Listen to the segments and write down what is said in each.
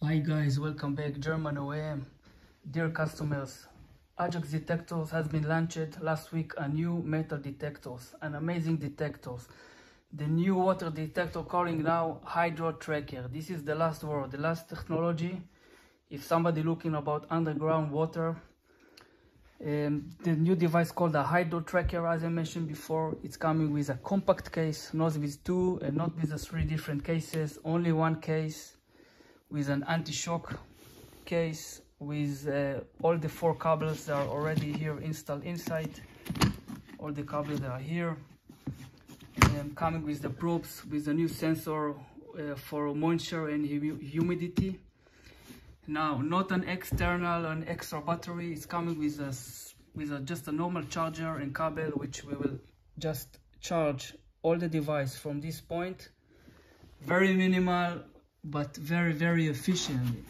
Hi guys, welcome back German OEM. Dear customers, Ajax Detectors has been launched last week a new metal detectors, an amazing detectors. The new water detector calling now Hydro Tracker. This is the last word, the last technology. If somebody looking about underground water, um, the new device called the Hydro Tracker, as I mentioned before, it's coming with a compact case, not with two and not with the three different cases, only one case with an anti-shock case with uh, all the four cables that are already here installed inside all the cables that are here and coming with the probes with a new sensor uh, for moisture and humidity. Now not an external an extra battery. It's coming with a with a, just a normal charger and cable which we will just charge all the device from this point. Very minimal but very very efficiently.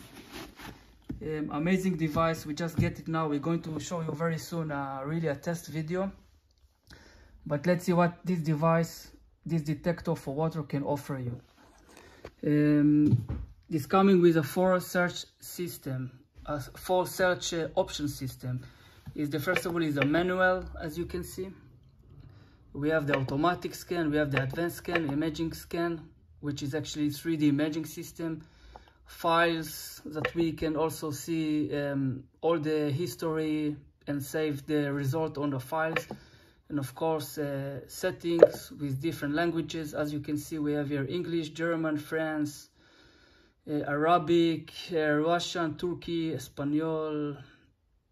um, amazing device. We just get it now. We're going to show you very soon uh, really a test video. But let's see what this device this detector for water can offer you. Um, it's coming with a four search system a four search uh, option system. Is the first of all is a manual as you can see. We have the automatic scan we have the advanced scan imaging scan which is actually 3D imaging system, files that we can also see um, all the history and save the result on the files. And of course uh, settings with different languages. As you can see we have here English, German, France, uh, Arabic, uh, Russian, Turkey, Espanol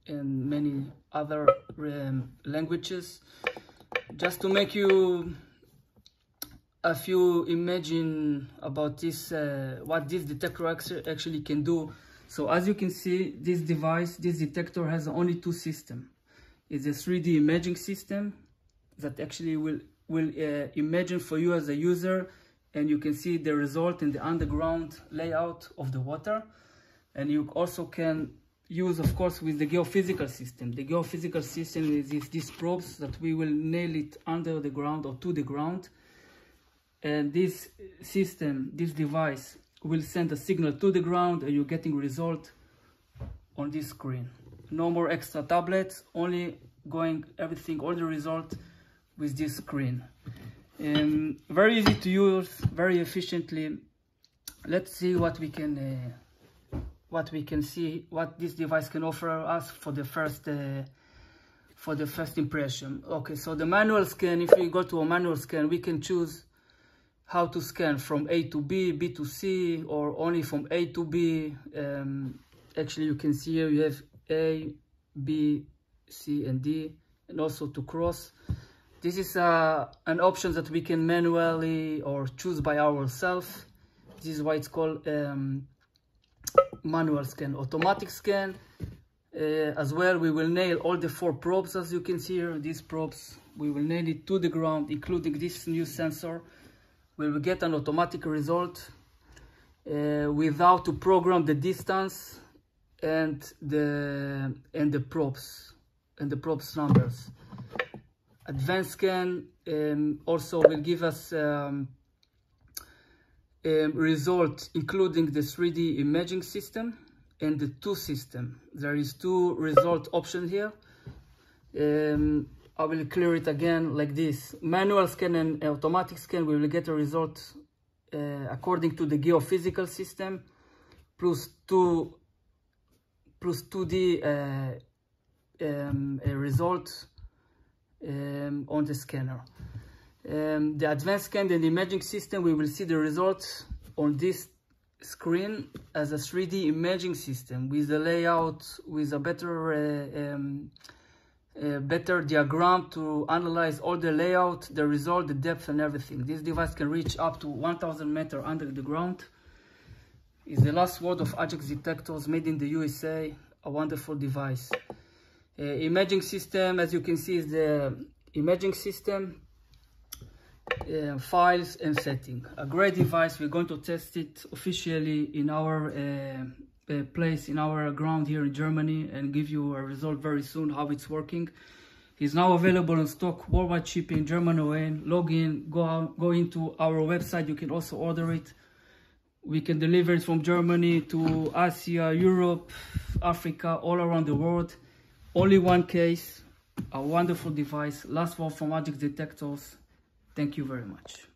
and many other um, languages. Just to make you if you imagine about this, uh, what this detector actually can do. So as you can see, this device, this detector has only two systems. It's a 3D imaging system that actually will, will uh, imagine for you as a user and you can see the result in the underground layout of the water. And you also can use, of course, with the geophysical system. The geophysical system is these probes that we will nail it under the ground or to the ground and this system, this device will send a signal to the ground and you're getting result on this screen. No more extra tablets, only going everything, all the result with this screen. Um, very easy to use, very efficiently. Let's see what we can uh, what we can see, what this device can offer us for the first uh, for the first impression. Okay, so the manual scan, if we go to a manual scan, we can choose how to scan from A to B, B to C, or only from A to B. Um, actually, you can see here you have A, B, C, and D, and also to cross. This is uh, an option that we can manually or choose by ourselves. This is why it's called um, manual scan. Automatic scan, uh, as well, we will nail all the four probes as you can see here. These probes, we will nail it to the ground, including this new sensor we get an automatic result uh, without to program the distance and the and the probes and the props numbers. Advanced scan um, also will give us um, a result including the 3D imaging system and the two system. There is two result option here. Um, I will clear it again like this. Manual scan and automatic scan, we will get a result uh, according to the geophysical system, plus two, plus 2D uh, um, result um, on the scanner. Um, the advanced scan and imaging system, we will see the results on this screen as a 3D imaging system with a layout, with a better uh, um, better diagram to analyze all the layout, the result, the depth and everything. This device can reach up to 1000 meter under the ground. It's the last word of Ajax detectors made in the USA, a wonderful device. Uh, imaging system, as you can see, is the imaging system, uh, files and setting. A great device, we're going to test it officially in our uh, place in our ground here in Germany and give you a result very soon how it's working. It's now available in stock, worldwide shipping, German OEM. Log in, go out, go into our website. You can also order it. we can deliver it from Germany to Asia, Europe, Africa, all around the world. Only one case, a wonderful device, last one from Ajax Detectors. Thank you very much.